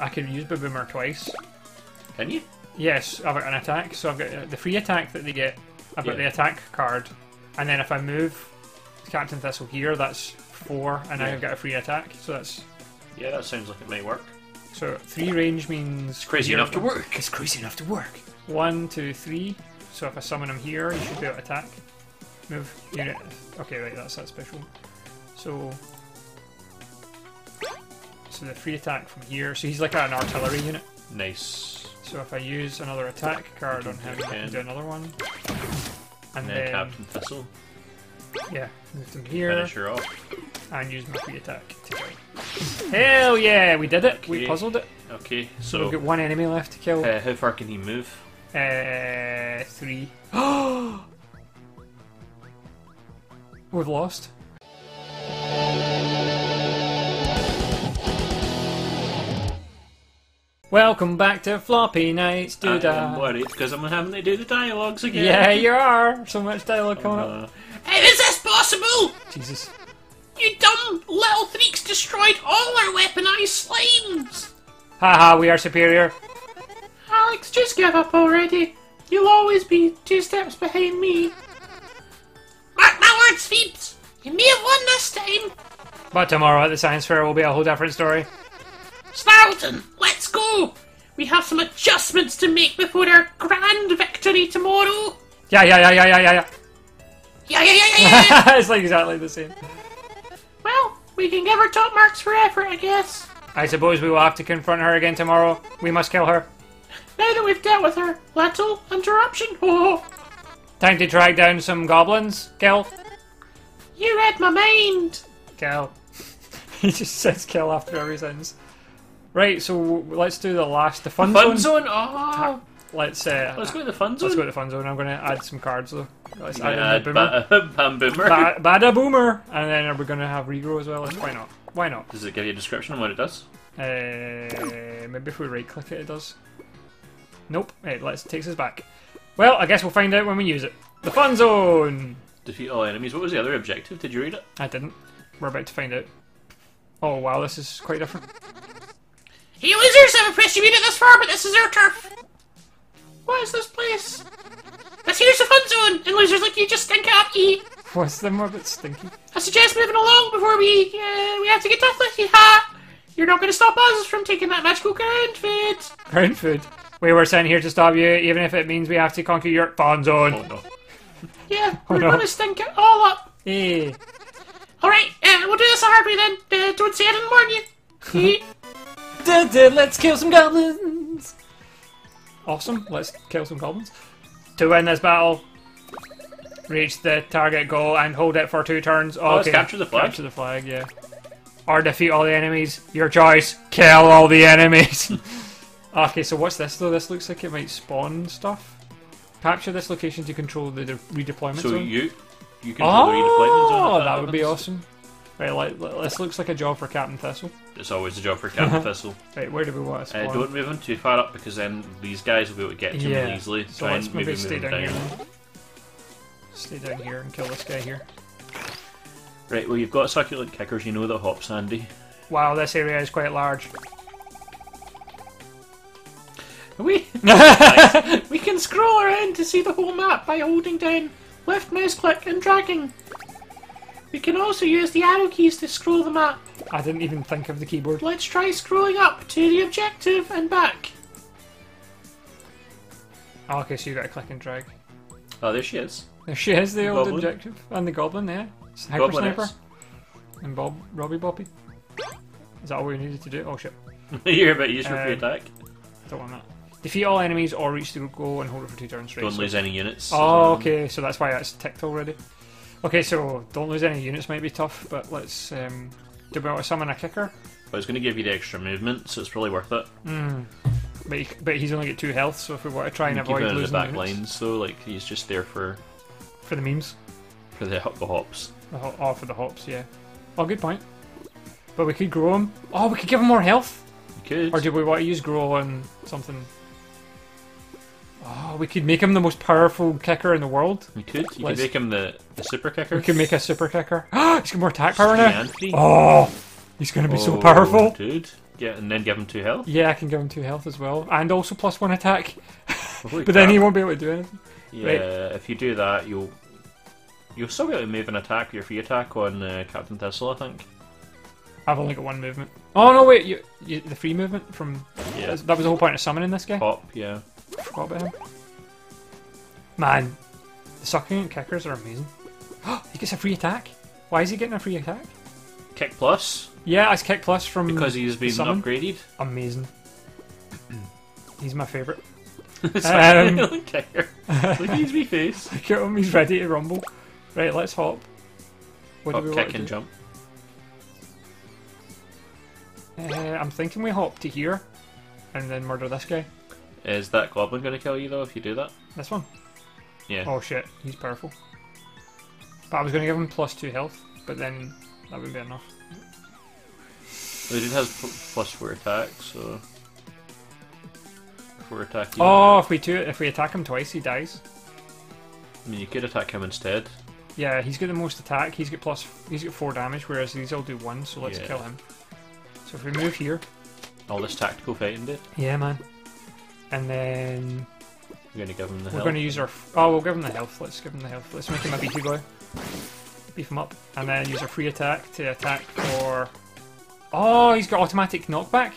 I can use Boomer twice. Can you? Yes, I've got an attack, so I've got uh, the free attack that they get. I've got Yeah. the attack card, and then if I move Captain Thistle here, that's four, and Yeah. I've got a free attack. So that's Yeah, that sounds like it may work. so three range means It's crazy enough to work. It's crazy enough to work. One, two, three. So if I summon him here, he should be able to attack. Move unit. Okay, right, that's that special. So. So the free attack from here. So he's like an artillery unit. Nice. So if I use another attack card on him, I can do another one. And And then, then Captain Thistle. yeah, move them here Finish her off. and use my free attack to kill. Hell yeah, we did it. We puzzled it. Okay, So so we've got one enemy left to kill. uh, how far can he move? Uh, three. We've lost. Welcome back to Floppy Knights, I am Doodah. worried because I'm having to do the dialogues again. Yeah, you are. So much dialogue coming up. Uh, How is this possible? Jesus. You dumb little freaks destroyed all our weaponized slimes! Haha, we are superior. Alex, just give up already. You'll always be two steps behind me. Mark my words, Phoebes. You may have won this time. But tomorrow at the science fair will be a whole different story. Snarlton, let's go. We have some adjustments to make before our grand victory tomorrow. Yeah, yeah, yeah, yeah, yeah, yeah, Yeah, yeah, yeah, yeah, yeah. yeah. it's like exactly the same. well, we can give her top marks for effort, I guess. I suppose we will have to confront her again tomorrow. We must kill her. Now that we've dealt with her little interruption. Oh, Time to track down some goblins. Kill. you read my mind. Kill. he just says kill after every sentence. Right, so let's do the last, the fun, Fun zone. zone. Oh, Let's uh, let's go to the fun zone. let's go to the fun zone. I'm going to add some cards though. Let's add boomer. ba- Bamboomer. Ba- Bada boomer, and then are we're going to have regrow as well. Why not? Why not? Does it give you a description on what it does? Uh, maybe if we right click it, it does. Nope. It let's takes us back. Well, I guess we'll find out when we use it. The fun zone. Defeat all enemies. What was the other objective? Did you read it? I didn't. We're about to find out. Oh wow, this is quite different. Hey losers, I've impressed you made it this far, but this is our turf. What is this place? This here's the fun zone, and losers like you just stink up. E. What's the more bit stinky? I suggest moving along before we uh, we have to get tough with you. Ha! You're not going to stop us from taking that magical ground food. Ground food. We were sent here to stop you, even if it means we have to conquer your fun zone. Oh no. Yeah, Oh, we're no. going to stink it all up. Hey. All right, uh, we'll do this the hard way then. Uh, don't say I didn't warn you. Dun, dun, let's kill some goblins. Awesome. Let's kill some goblins. To win this battle, reach the target goal and hold it for two turns. Oh, let's okay. capture the flag? Capture the flag, yeah. Or defeat all the enemies. Your choice. Kill all the enemies. okay, so what's this though? This looks like it might spawn stuff. Capture this location to control the de- redeployment so zone. you you control the redeployment zone. Oh, if ah, that would be awesome. Right, like, this looks like a job for Captain Thistle. It's always a job for Captain Thistle. Right, where do we want to spawn? Uh, don't move him too far up because then these guys will be able to get to him Yeah. easily. So Try let's maybe stay down down. here. Stay down here and kill this guy here. Right, well you've got succulent kickers. You know that hops handy. Wow, this area is quite large. We we can scroll around to see the whole map by holding down left mouse click and dragging. We can also use the arrow keys to scroll the map. I didn't even think of the keyboard. Let's try scrolling up to the objective and back. Oh, okay, so you gotta click and drag. Oh, there she is. There she is, the old Goblin. objective. And the goblin there. Hyper Goblin Sniper. X. And Bob, Robbie Boppy. Is that all we needed to do? Oh shit. You're about to use your free Um, attack. Don't want that. Defeat all enemies or reach the goal and hold it for two turns. Right, Don't lose any units. Oh, Um, okay, so that's why that's ticked already. Okay, so don't lose any units might be tough, but let's um, do we want to summon a kicker? But it's going to give you the extra movement, so it's probably worth it. Mm. But, he, but he's only got two health, so if we want to try and Keep avoid him in the back units lines, though. Like he's just there for for the memes, for the, the hops. the ho- oh for the hops, yeah. Oh, good point. But we could grow him. Oh, we could give him more health. You could. Or do we want to use grow on something? Oh, we could make him the most powerful kicker in the world. We could. You Let's- could make him the, the super kicker. We could make a super kicker. he's got more attack power now. Oh, he's going to be so Oh, powerful. dude. Yeah, and then give him two health. Yeah, I can give him two health as well, and also plus one attack. But then he won't be able to do anything. Yeah, right. if you do that, you'll you'll still be able to move an attack your free attack on uh, Captain Thistle, I think. I've only got one movement. Oh no, wait, you, you, the free movement from Yeah. that was the whole point of summoning this guy. Pop, yeah. Forgot about him. Man, the sucking kickers are amazing. he gets a free attack. Why is he getting a free attack? Kick plus Yeah, it's kick plus from because he's been summon? upgraded. amazing. He's my favourite. Um. Look at his wee face. Look at him, he's ready to rumble. Right, let's hop. What Hop, do we kick, and do? jump. Uh, I'm thinking we hop to here, and then murder this guy. Is that goblin going to kill you though if you do that? This one. Yeah. Oh shit, he's powerful. But I was going to give him plus two health, but then that wouldn't be enough. Well, he did has pl- plus four attack, so four attack. you- Oh, if we two, if we attack him twice, he dies. I mean, you could attack him instead. Yeah, he's got the most attack. He's got plus. He's got four damage, whereas these all do one. So let's Yeah. kill him. So if we move here, All this tactical fighting did. yeah, man, and then going to give him the we're health. going to use our. Oh, we'll give him the health. Let's give him the health. Let's make him a beefy boy. Beef him up, and then use our free attack to attack for. Oh, he's got automatic knockback.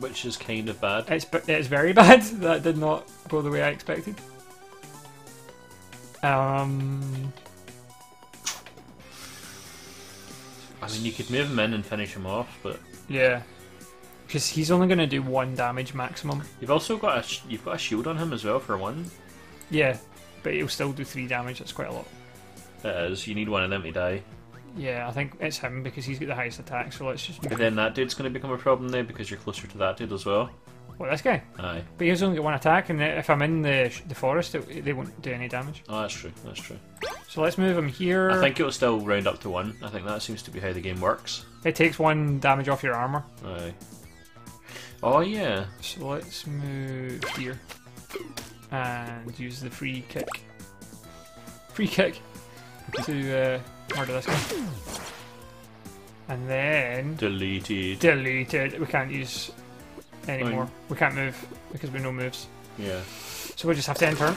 which is kind of bad. It's it's very bad. That did not go the way I expected. Um, I mean, you could move him in and finish him off, but yeah, because he's only going to do one damage maximum. you've also got a you've got a shield on him as well for one. Yeah, but he'll still do three damage. That's quite a lot. It is. You need one of them to die. Yeah, I think it's him because he's got the highest attack. So let's just. But then that dude's going to become a problem there because you're closer to that dude as well. Well, this guy, Aye. but he's only got one attack, and if I'm in the the forest, it, they won't do any damage. Oh, that's true. That's true. So let's move him here. I think it'll still round up to one. I think that seems to be how the game works. it takes one damage off your armor. Aye. Oh yeah. So let's move here and use the free kick. Free kick to uh, murder this guy. And then Deleted. Deleted. We can't use anymore. We can't move because we no moves. Yeah. So we just have to end turn.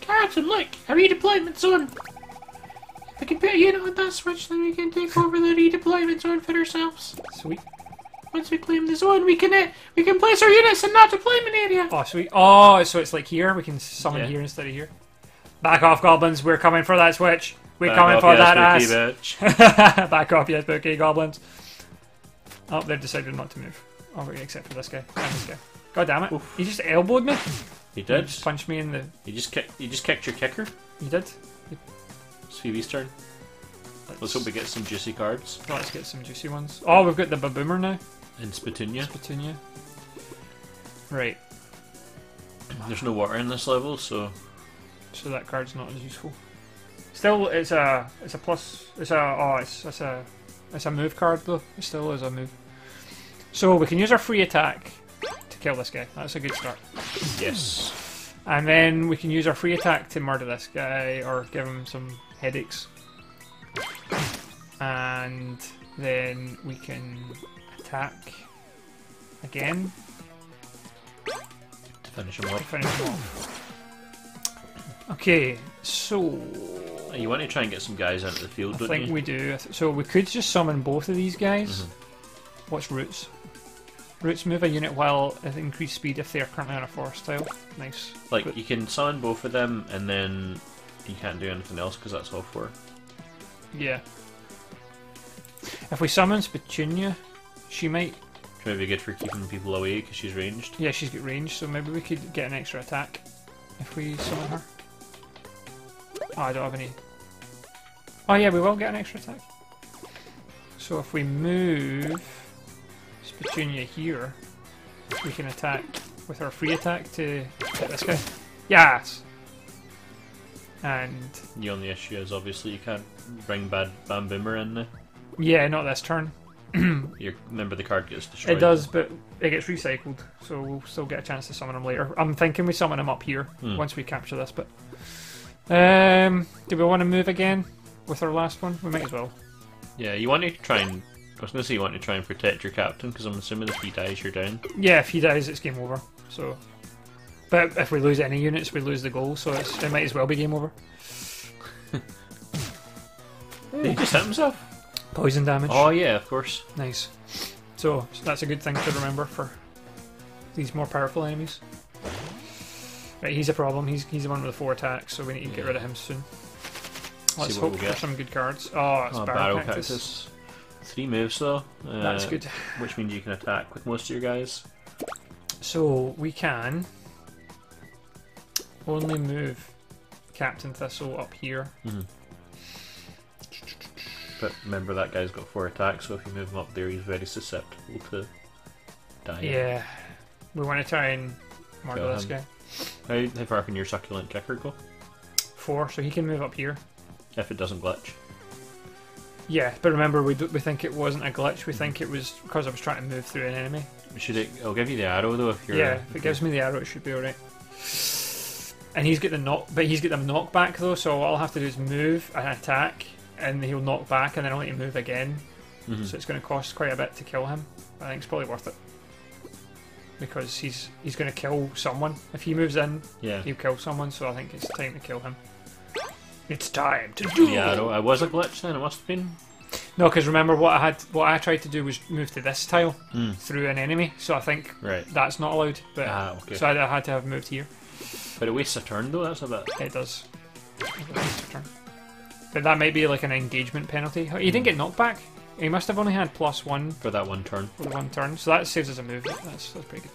Captain, look, a redeployment zone. If we can put a unit on that switch, then we can take over the redeployment zone for ourselves. Sweet. Once we claim the zone, we can uh, we can place our units in that deployment area. Oh, sweet. Oh, so it's like here. We can summon Yeah. here instead of here. Back off, goblins. We're coming for that switch. We're Back coming off, for you that spooky ass. bitch. Back off, yes, spooky goblins. Oh, they've decided not to move. Oh, except for this guy and this guy. God damn it! Oof. He just elbowed me. He He did. just punched me in the. He just kicked. He just kicked your kicker. He did. It's Phoebe's turn. Let's hope we get some juicy cards. Let's get some juicy ones. Oh, we've got the baboomer now. And Spitunia. Petunia. Right. There's no water in this level, so So that card's not as useful. Still, it's a it's a plus. It's a oh, it's it's a it's a move card though. It still is a move. So we can use our free attack to kill this guy. That's a good start. yes. And then we can use our free attack to murder this guy or give him some headaches. And then we can attack again To finish him off. finish him off. Okay, so You want to try and get some guys out of the field, I think you? we do. So we could just summon both of these guys. Mhm. What's roots? Roots move a unit while at increased speed if they are currently on a forest tile. Nice. Like you can summon both of them, and then you can't do anything else because that's all four. Yeah. If we summon Petunia, she might. Which may be good for keeping people away because she's ranged. Yeah, she's got range, so maybe we could get an extra attack if we summon her. Oh, I don't have any. Oh yeah, we will get an extra attack. So if we move Petunia here, we can attack with our free attack to hit this guy. Yes. And The only issue is obviously you can't bring bad Bamboomer in there. yeah, not this turn. You remember the card gets destroyed. It does, but it gets recycled, so we'll still get a chance to summon him later. I'm thinking we summon him up here Hmm. once we capture this. But um, do we want to move again with our last one? We might as well. Yeah, you want to try and I was going to say you want to try and protect your captain because I'm assuming if he dies, you're down. Yeah, if he dies, it's game over. So, but if we lose any units, we lose the goal. So it's, it might as well be game over. Did he just hit himself? Poison damage. Oh yeah, of course. Nice. So that's a good thing to remember for these more powerful enemies. Right, he's a problem. He's he's the one with the four attacks, so we need to get rid of him soon. Let's hope for some good cards. Oh, it's Oh, barrel, barrel cactus. cactus. Three moves though. Uh, That's good. Which means you can attack with most of your guys. So we can only move Captain Thistle up here. But remember that guy's got four attacks, so if you move him up there, he's very susceptible to dying. Yeah, we want to try and murder Kill this guy. How, how far can your succulent kicker go? Four, so he can move up here. If it doesn't glitch. Yeah, but remember, we, do, we think it wasn't a glitch. We think it was because I was trying to move through an enemy. Should it? I'll give you the arrow though if you're. yeah, if it gives me the arrow, it should be alright. And he's got the knock, but he's got the knockback though. So all I'll have to do is move and attack, and he'll knock back, and then I'll need to move again. Mhm. So it's going to cost quite a bit to kill him. I think it's probably worth it because he's he's going to kill someone if he moves in. Yeah. He'll kill someone, so I think it's time to kill him. It's time to do. Arrow. I was a glitch then. It must have been. No, because remember what I had, what I tried to do was move to this tile Hmm. through an enemy. So I think Right. that's not allowed. But Ah, okay. so I, I had to have moved here. But it wastes a turn though. That's a bit. It does. It But that might be like an engagement penalty. He didn't get knocked back. He must have only had plus one For that one turn. for the one turn, so that saves us a move. That's that's pretty good.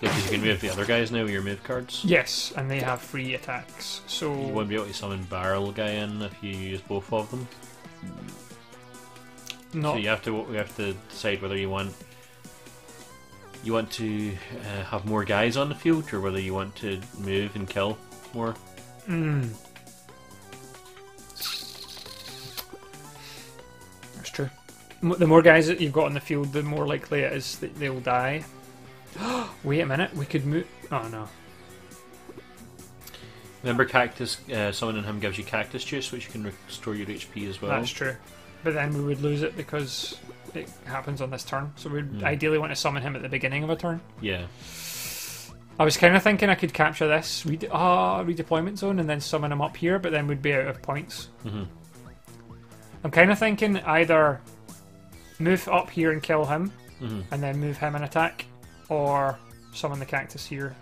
Yeah, because you can move the other guys now with your move cards. Yes, and they have free attacks. So You won't be able to summon barrel guy in if you use both of them. not So you have to we have to decide whether you want you want to uh, have more guys on the field or whether you want to move and kill more. Mm. The more guys that you've got on the field, the more likely it is that they'll die. Wait a minute, we could move. Oh no. Remember, cactus uh, summoning him gives you cactus juice, which you can restore your HP as well. That's true. But then we would lose it because it happens on this turn. So we'd Hmm. ideally want to summon him at the beginning of a turn. Yeah, I was kind of thinking I could capture this rede- ah, redeployment zone and then summon him up here, but then we'd be out of points. hmm I'm kind of thinking either move up here and kill him, hmm and then move him and attack, or summon the cactus here.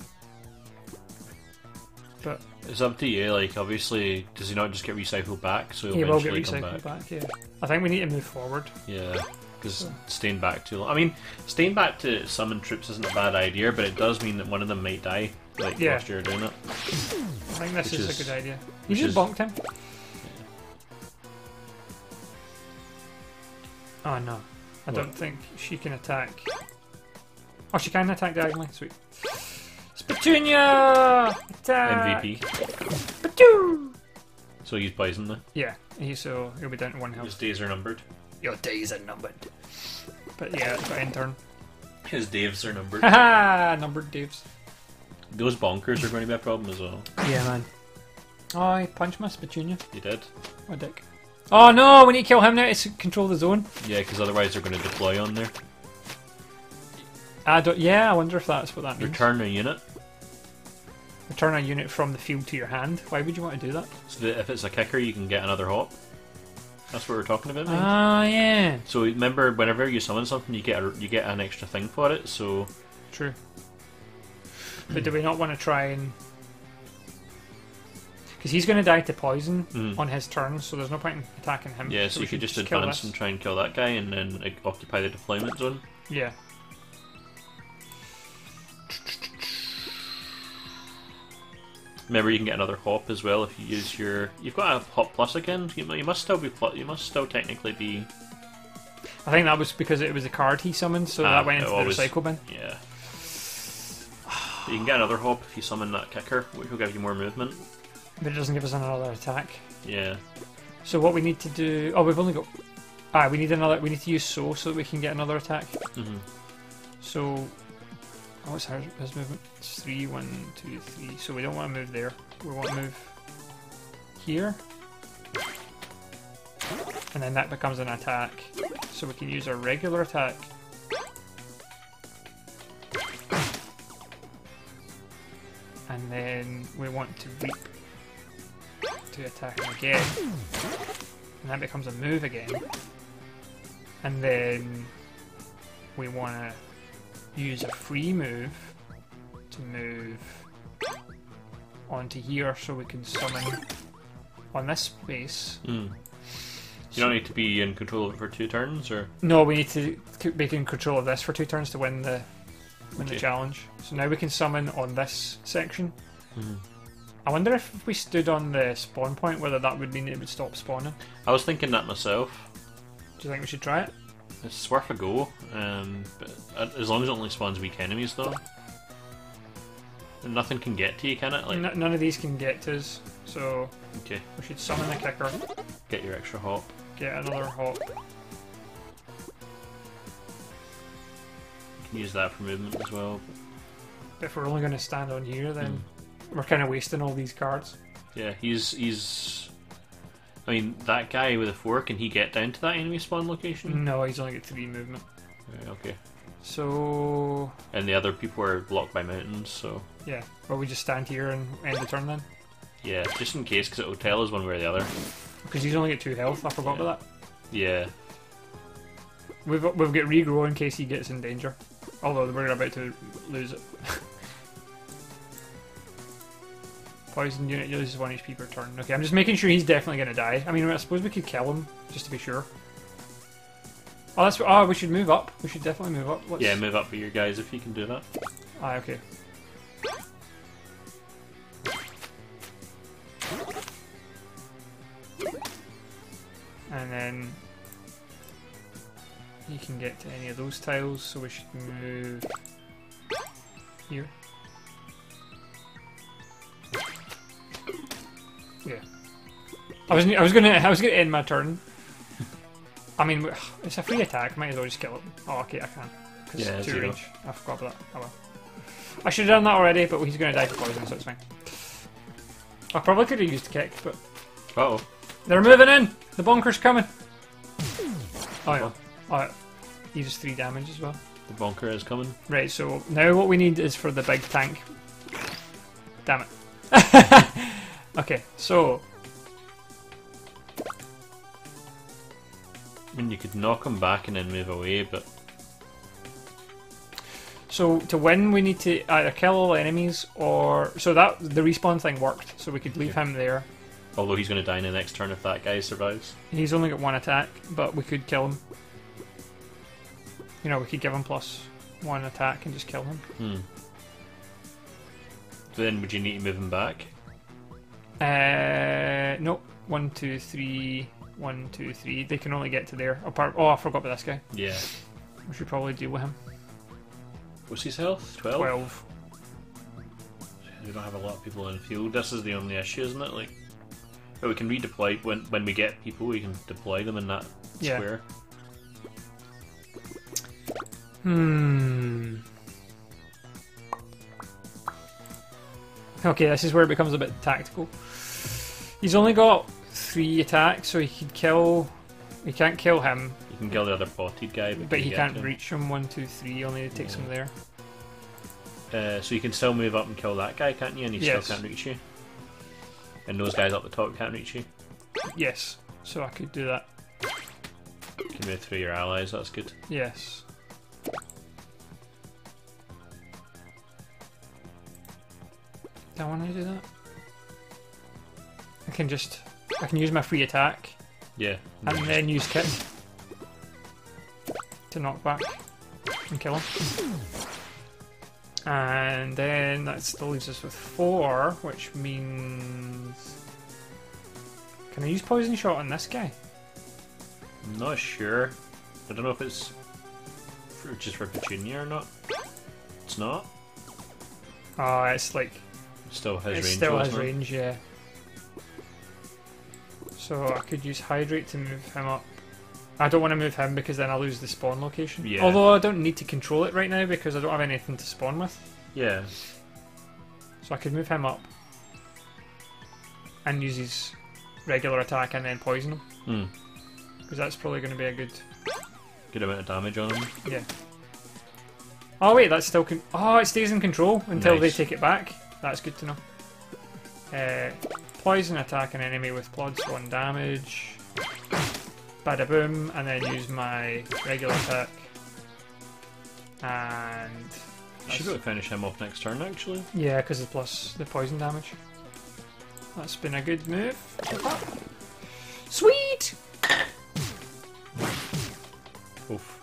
But it's up to you. Like, obviously, does he not just get recycled back? So he will get recycled back. back. Yeah, I think we need to move forward. Yeah, because staying back too long. I mean, staying back to summon troops isn't a bad idea, but it does mean that one of them might die. Like Yeah. whilst you're doing it. I think this is, is- a good idea. You just is- bonked him. Oh no, I What? don't think she can attack. Oh, she can attack diagonally. Sweet. Spatunia! Attack! MVP. Spatu! So he's poisoned now. Yeah, he, so he'll be down to one health. His days are numbered. Your days are numbered. But yeah, it's got end turn. His daves are numbered. Haha! Numbered Daves. Those bonkers are going to be a problem as well. Yeah, man. Oh, he punched my Spatunia. You did. What dick. Oh no, we need to kill him now to control the zone. Yeah, because otherwise they're going to deploy on there. I don't. Yeah, I wonder if that's what that means. Return a unit. Return a unit from the field to your hand. Why would you want to do that? So that if it's a kicker, you can get another hop. That's what we're talking about. Ah, yeah. So remember, whenever you summon something, you get a, you get an extra thing for it. So True. But do we not want to try and? Because he's going to die to poison Mm. on his turn, so there's no point in attacking him. yeah, so, we you could should just advance and try and kill that guy, and then like, occupy the deployment zone. Yeah. Remember, you can get another hop as well if you use your. You've got a hop plus again. You, you must still be. pl- You must still technically be. I think that was because it was a card he summoned, so Ah, that went it into the recycle bin. Yeah. But you can get another hop if you summon that kicker, which will give you more movement. But it doesn't give us another attack. Yeah. So what we need to do? Oh, we've only got. Ah, we need another. We need to use so so that we can get another attack. hmm So, oh, what's his, his movement? It's three, one, two, three. So we don't want to move there. We want to move here, and then that becomes an attack. so we can use our regular attack. And then we want to reap to attack him again. And that becomes a move again. And then we want to use a free move to move onto here so we can summon on this space. Hmm. You don't need to be in control of it for two turns, or No, we need to be in control of this for two turns to win the win the challenge. So now we can summon on this section. Mhm. I wonder if we stood on the spawn point, whether that would mean it would stop spawning. I was thinking that myself. Do you think we should try it? It's worth a go, um, but uh, as long as it only spawns weak enemies, though. And nothing can get to you, can it? Like, none of these can get to us, so okay, we should summon the kicker, get your extra hop. get another hop. You can use that for movement as well. But if we're only going to stand on here, then Hmm. We're kind of wasting all these cards. Yeah, he's he's. I mean, that guy with a four, can he get down to that enemy spawn location? No, he's only got three movement. Right, okay. So And the other people are blocked by mountains, so yeah, well we just stand here and end the turn then, yeah, just in case, because it will tell us one way or the other. because he's only got two health. I forgot about that. Yeah, We've we've got regrow in case he gets in danger. Although we're about to lose it. Poison unit loses one HP per turn. Okay, I'm just making sure he's definitely gonna die. I mean, I suppose we could kill him just to be sure. Oh, that's oh, we should move up. We should definitely move up. Let's, yeah, move up for your guys if you can do that. Ah, okay. And then you can get to any of those tiles, so we should move here. Yeah. I was I was gonna I was gonna end my turn. I mean, it's a free attack. Might as well just kill it. Oh, okay, I can. 'Cause Yeah, two zero. range. I forgot about that. Oh well. I should have done that already, but he's going to die for poison, so it's fine. I probably could have used kick, but Uh oh. they're moving in. The bunker's coming. Oh yeah. Oh, yeah. he does three damage as well. The bunker is coming. Right. So now what we need is for the big tank. Damn it. okay. So I mean, you could knock him back and then move away, but So to win, we need to either kill all enemies or so that the respawn thing worked. So we could leave him there. although he's going to die in the next turn if that guy survives. He's only got one attack, but we could kill him. You know, we could give him plus one attack and just kill him. Hmm. Then, would you need to move him back? Uh, nope. One, two, three. One, two, three. They can only get to there. Apart. Oh, I forgot about this guy. Yeah. We should probably deal with him. What's his health? Twelve. Twelve. We don't have a lot of people in the field. This is the only issue, isn't it? Like, but we can redeploy when when we get people. We can deploy them in that Yeah. square. Hmm. Okay, this is where it becomes a bit tactical. He's only got three attacks, so he could kill. He can't kill him, You can kill the other botted guy, but, but can he can't him. reach him. One, two, three. Only takes him there. Uh, so you can still move up and kill that guy, can't you? And he Yes. still can't reach you. And those guys up the top can't reach you. Yes. So I could do that. You can move through your allies. That's good. Yes. Do I want to do that? I can just. I can use my free attack Yeah. and then use kick to knock back and kill him. And then that still leaves us with four, which means. Can I use poison shot on this guy? I'm not sure. I don't know if it's just for Petunia or not. It's not. Oh, it's like still has it range. still has range, yeah. So I could use Hydrate to move him up. I don't want to move him because then I lose the spawn location. Yeah. Although I don't need to control it right now because I don't have anything to spawn with. Yeah. So I could move him up and use his regular attack and then poison him Hmm. because that's probably going to be a good good amount of damage on him. Yeah. Oh wait, that's still con- oh it stays in control until they take it back. That's good to know. Uh, poison attack an enemy with plods, one damage. Bada boom, and then use my regular attack. And You should be able to finish him off next turn, actually. yeah, because of plus the poison damage. That's been a good move. Sweet. Oof.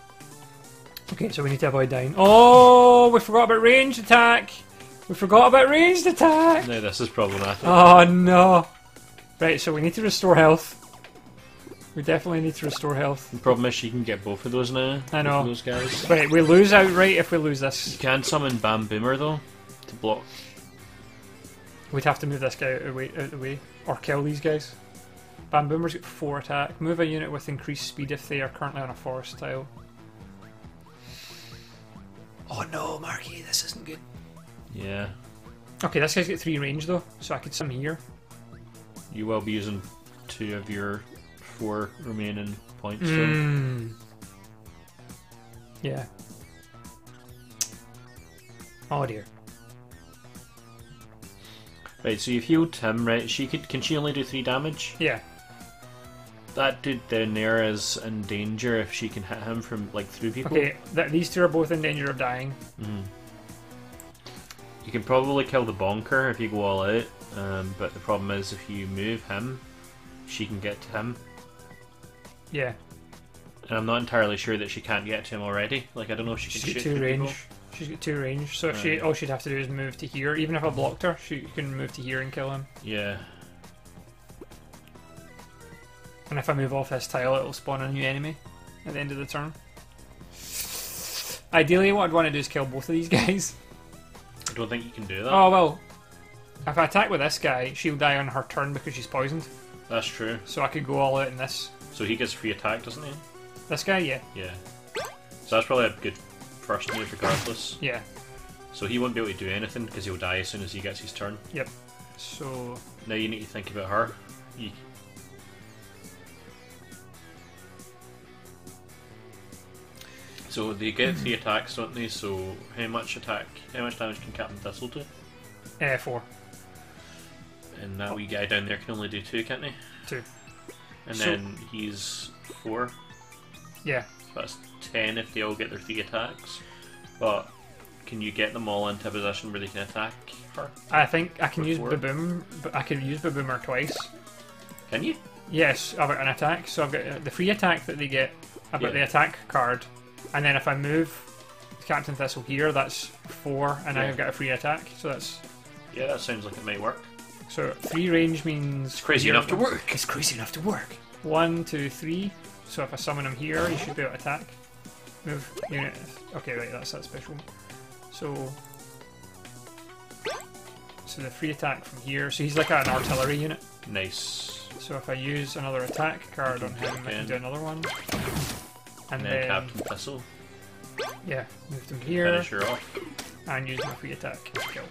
Okay, so we need to avoid dying. Oh, we forgot about range attack. We forgot about ranged attack. No, this is problematic. Oh no. Right, so we need to restore health. We definitely need to restore health. The problem is she can get both of those now. I know. those guys. Right, we lose outright if we lose this. You this. can summon Bamboomer though to block. We'd have to move this guy out of way, out of the way or kill these guys. Bamboomer's got four attack. Move a unit with increased speed if they are currently on a forest tile. Oh no, Marky, this isn't good. Yeah, Okay, this guy's got three range though, so I could sum here. you will be using two of your four remaining points. Mm. Yeah. Oh dear. Right, so you've healed him, right? She could. Can she only do three damage? Yeah. That dude down there is in danger if she can hit him from like through people. Okay, th- these two are both in danger of dying. Mhm. You can probably kill the bonker if you go all out, um, but the problem is if you move him, she can get to him. Yeah. And I'm not entirely sure that she can't get to him already. Like I don't know if she She's can got shoot two range. people. She's got two range. So if she all she'd have to do is move to here. Even if I blocked her, she can move to here and kill him. Yeah. And if I move off this tile, it'll spawn a new enemy at the end of the turn. Ideally, what I'd want to do is kill both of these guys. I don't think you can do that. Oh well. If I attack with this guy, she'll die on her turn because she's poisoned. That's true. So I could go all out in this. So he gets free attack, doesn't he? This guy, yeah, Yeah. So that's probably a good first move regardless. yeah. So he won't be able to do anything because he'll die as soon as he gets his turn. Yep. So Now you need to think about her. You... So they get three attacks, don't they? So how much attack, how much damage can Captain Thistle do? uh, four. And that wee guy down there can only do two, can't he? Two. And So- then he's four. Yeah. So that's ten if they all get their three attacks. But can you get them all into a position where they can attack her? I think I can use. Baboom, I can use Baboomer twice. Can you? Yes, I've got an attack. So I've got uh, the free attack that they get. I've got Yeah. the attack card, and then if I move Captain Thistle here, that's four, and Yeah. I've got a free attack. So that's Yeah, that sounds like it might work. so three range means It's crazy enough to work. It's crazy enough to work. One, two, three. So if I summon him here, he should be able to attack. Move unit. Okay, right, that's that special. So. So the free attack from here. So he's like an artillery unit. Nice. So if I use another attack card on him, I can do another one. And, then, then Captain Thistle, yeah, move them here finish her off. and use my free attack. Kill.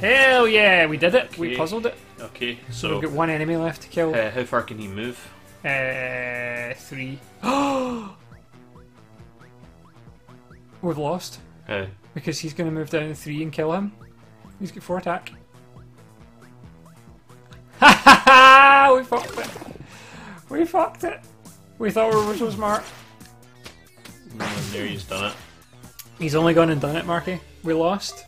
Hell yeah, we did it. We puzzled it. Okay, So we've got one enemy left to kill. uh, how far can he move? Uh, three. We've lost Uh, because he's going to move down to three and kill him. He's got four attack. Ha ha ha! We fucked it. We fucked it. We thought we were so smart. There he's done it. He's only gone and done it, Marky. We lost.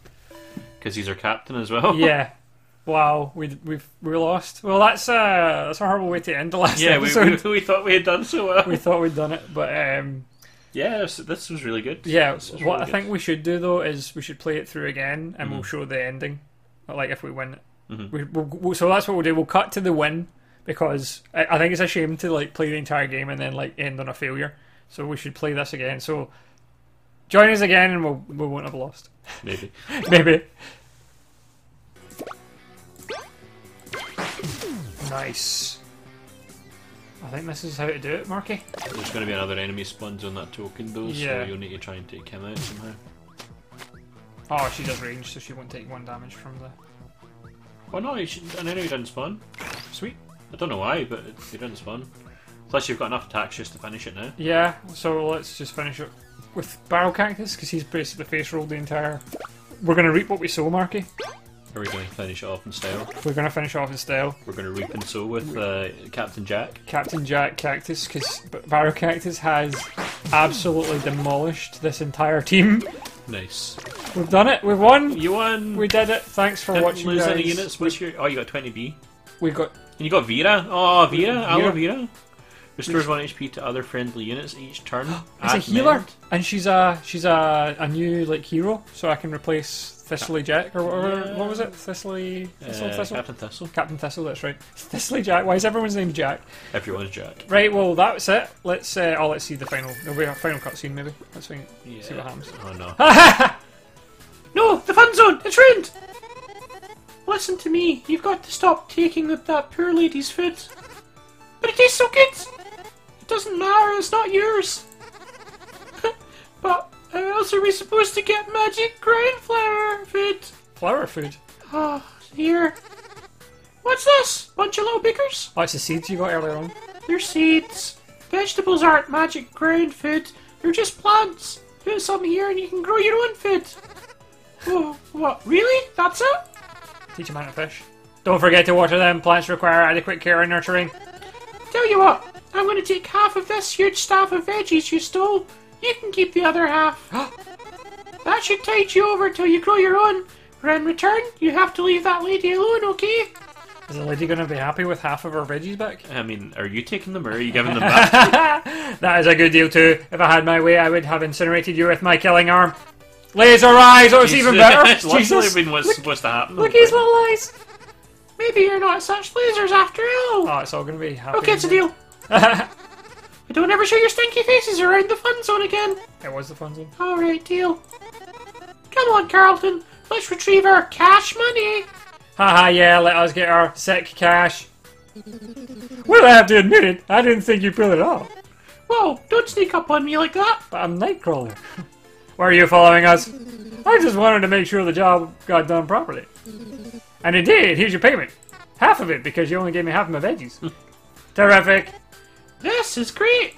Because he's our captain as well. yeah. Wow, we we've we lost. Well, that's uh that's a horrible way to end the last Yeah, we, episode. we, we thought we had done so well. we thought we'd done it, but um, yeah, this, this was really good. Yeah, what really I think we should do though is we should play it through again, and we'll Mhm. show the ending. Like if we win, Mhm. we, we'll, we'll- so that's what we'll do. We'll cut to the win because I, I think it's a shame to like play the entire game and then like end on a failure. So we should play this again. So join us again, and we'll we won't have lost. Maybe. Maybe. Nice. I think this is how to do it, Marky. There's going to be another enemy spawned on that token though, Yeah. so you'll need to try and take him out somehow. Oh, she does range, so she won't take one damage from the. Oh no, he should, an enemy didn't spawn. Sweet. I don't know why, but it, he didn't spawn. Plus, you've got enough attacks just to finish it now. Yeah, so let's just finish it with Barrel Cactus, because he's basically face rolled the entire. We're going to reap what we sow, Marky. Are we going to finish it off in style? We're going to finish off in style. We're going to reap and sow with uh, Captain Jack. Captain Jack Cactus, because Barrel Cactus has absolutely demolished this entire team. Nice. We've done it. We've won. You won. We did it. Thanks for Didn't watching, lose guys. any units. What's your? Oh, you got 20B. We got And you got Vera. Oh, Vera. Vera. Aloe Vera. Restores one HP to other friendly units each turn. as a healer, mend. and she's a she's a, a new like hero, so I can replace Thistly Jack or whatever. Yeah. What was it? Thistly Thistle Uh, Thistle. Captain Thistle. Captain Thistle. That's right. Thistly Jack. Why is everyone's name Jack? Everyone's Jack. Right. Well, that's it. Let's uh, oh, let's see the final. There'll be a final cutscene maybe. Let's see. Yeah. See what happens. Oh no. No, the fun zone! It's ruined! Listen to me, you've got to stop taking that, that poor lady's food. But it tastes so good! It doesn't matter, it's not yours. but how else are we supposed to get magic grain flower food? Flower food. Oh, here. What's this? Bunch of little beakers? Oh, it's the seeds you got earlier on. They're seeds. Vegetables aren't magic grain food. They're just plants. Put some here and you can grow your own food. Oh, what? Really? That's it? Teach them how to fish. Don't forget to water them. Plants require adequate care and nurturing. Tell you what, I'm going to take half of this huge staff of veggies you stole. You can keep the other half. that should tide you over till you grow your own. But in return, you have to leave that lady alone, okay? Is the lady going to be happy with half of her veggies back? I mean, are you taking them or are you giving them back? That is a good deal too. If I had my way, I would have incinerated you with my killing arm. Laser eyes! Oh, it's even better. It's literally Jesus. been what's supposed to happen. Look his little eyes. Maybe you're not such lasers after all. Oh, it's all going to be happy. okay, it's a deal. But don't ever show your stinky faces around the fun zone again. It was the fun zone. Alright, deal. Come on, Carlton. Let's retrieve our cash money. Haha, yeah, let us get our sick cash. Well, I have to admit it, I didn't think you'd pull it off. Whoa, don't sneak up on me like that. But I'm Nightcrawler. Were you following us? I just wanted to make sure the job got done properly. And it did. Here's your payment. Half of it because you only gave me half of my veggies. Terrific. This is great.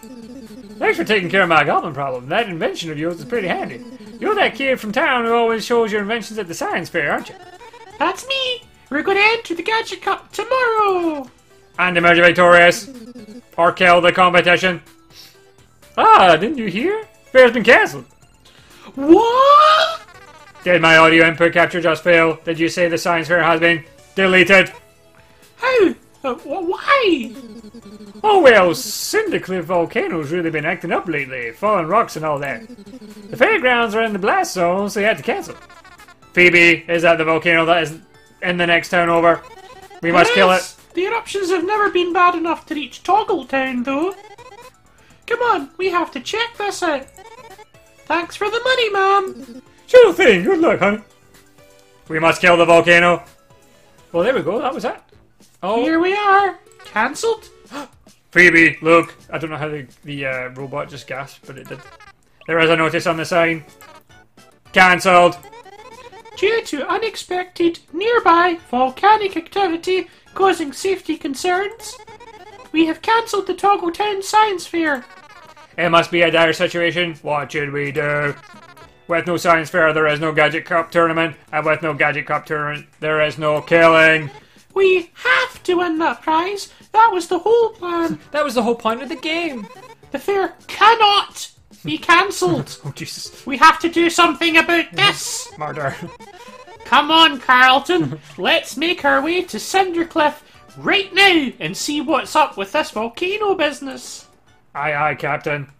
Thanks for taking care of my goblin problem. That invention of yours is pretty handy. You're that kid from town who always shows your inventions at the science fair, aren't you? That's me. We're going to enter the Gadget Cup tomorrow. And emerge victorious. Or kill the competition. Ah, didn't you hear? Fair's been cancelled. What? Did my audio input capture just fail? Did you say the science fair has been deleted? How? Uh, why? Oh well, Cindercliff Volcano's really been acting up lately, falling rocks and all that. The fairgrounds are in the blast zone, so they had to cancel. Phoebe is at the volcano that is in the next town over. We must kill it. The eruptions have never been bad enough to reach Toggle Town, though. Come on, we have to check this out. Thanks for the money, ma'am. Sure thing, good luck, honey. We must kill the volcano. Well, there we go, that was it. Oh, Here we are. Cancelled? Phoebe, look. I don't know how the, the uh, robot just gasped, but it did. There is a notice on the sign. Cancelled. Due to unexpected nearby volcanic activity causing safety concerns, we have cancelled the Toggle Town Science Fair. It must be a dire situation. What should we do? With no science fair, there is no Gadget Cup tournament, and with no Gadget Cup tournament, there is no killing. We have to win that prize. That was the whole plan. That was the whole point of the game. The fair cannot be cancelled. Oh, Jesus. we have to do something about this. Murder. Come on, Carlton. Let's make our way to Cindercliff right now and see what's up with this volcano business. aye, aye, Captain.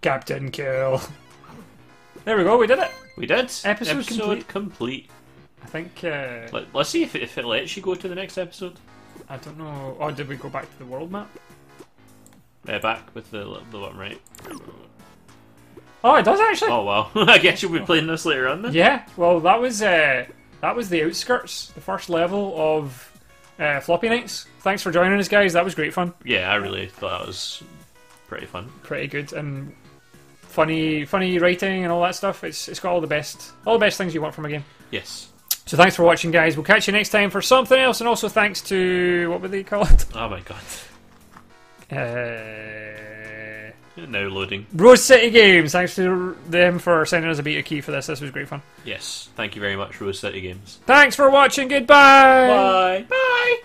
Captain Kill. There we go, we did it. We did. Episode complete. complete. I think, uh, Let, let's see if it, if it lets you go to the next episode. I don't know. Oh, did we go back to the world map? Uh, back with the the bottom right. Oh, it does actually. Oh wow! I guess you'll be playing this later on then. Yeah, well, that was uh, that was the outskirts, the first level of uh, Floppy Knights. Thanks for joining us, guys. That was great fun. Yeah, I really thought that was pretty fun. Pretty good and funny, funny writing and all that stuff. It's it's got all the best, all the best things you want from a game. Yes. So thanks for watching, guys. We'll catch you next time for something else, and also thanks to what were they called? Oh my god. Uh, Now loading. Rose City Games. Thanks to them for sending us a beta key for this. This was great fun. Yes, thank you very much, Rose City Games. Thanks for watching. Goodbye. Bye. Bye.